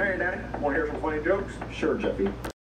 Hey, Danny, want to hear some funny jokes? Sure, Jeffy.